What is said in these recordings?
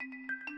you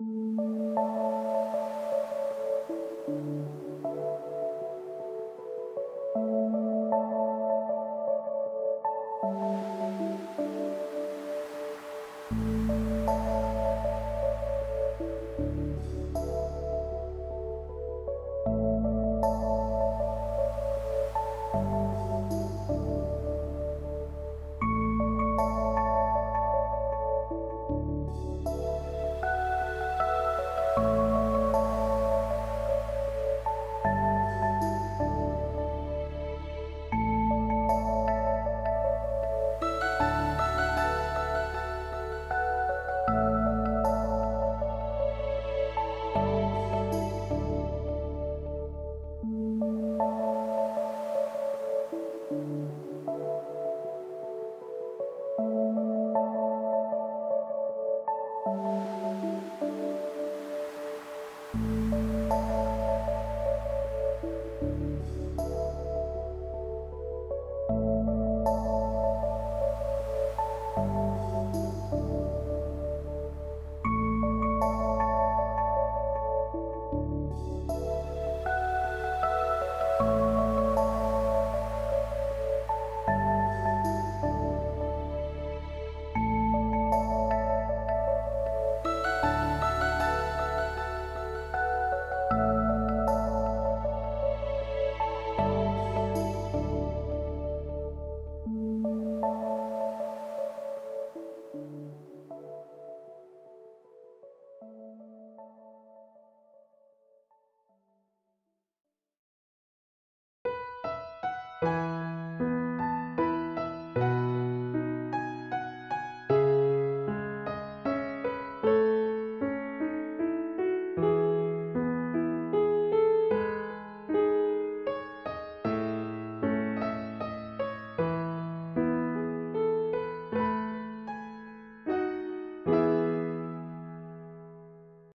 うん